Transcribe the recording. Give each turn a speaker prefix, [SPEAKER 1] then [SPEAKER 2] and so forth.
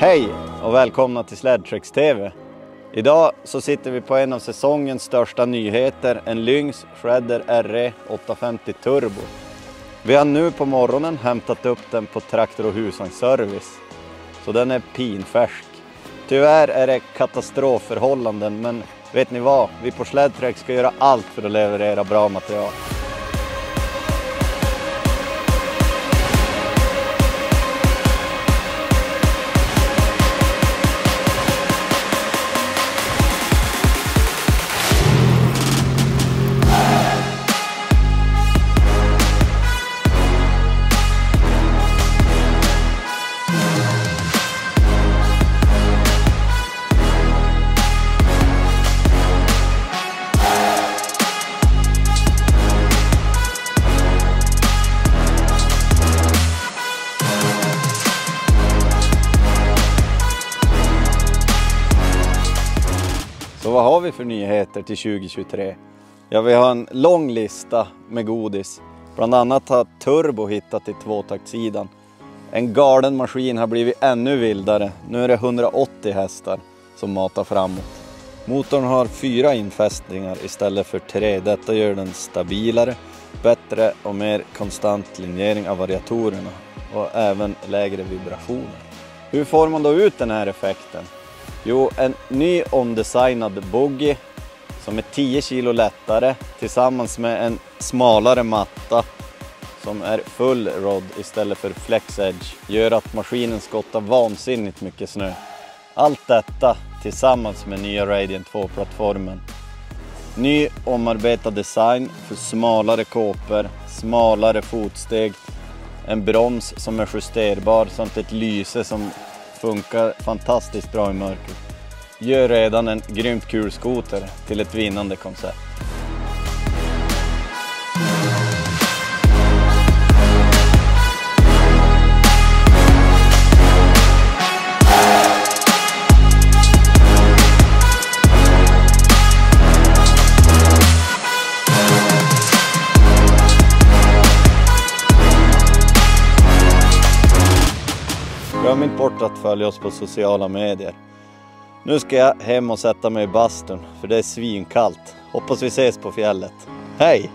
[SPEAKER 1] Hej och välkomna till Sledtracks TV. Idag så sitter vi på en av säsongens största nyheter, en Lynx Shredder RE 850 Turbo. Vi har nu på morgonen hämtat upp den på Traktor och husvagnsservice. Så den är pinfärsk. Tyvärr är det katastrofförhållanden men vet ni vad? Vi på Sledtrack ska göra allt för att leverera bra material. Så vad har vi för nyheter till 2023? Ja, vi har en lång lista med godis. Bland annat har Turbo hittat i tvåtaktssidan. En galen maskin har blivit ännu vildare. Nu är det 180 hästar som matar framåt. Motorn har fyra infästningar istället för tre. Detta gör den stabilare, bättre och mer konstant linjering av variatorerna och även lägre vibrationer. Hur får man då ut den här effekten? Jo, en ny omdesignad buggy som är 10 kilo lättare tillsammans med en smalare matta som är full rod istället för flex edge gör att maskinen skottar vansinnigt mycket snö. Allt detta tillsammans med nya Radiant 2-plattformen. Ny omarbetad design för smalare kåpor, smalare fotsteg, en broms som är justerbar samt ett lyse som funkar fantastiskt bra i mörkret. Gör redan en grymt kul skoter till ett vinnande koncept. Glöm inte bort att följa oss på sociala medier. Nu ska jag hem och sätta mig i bastun för det är svinkallt. Hoppas vi ses på fjället. Hej!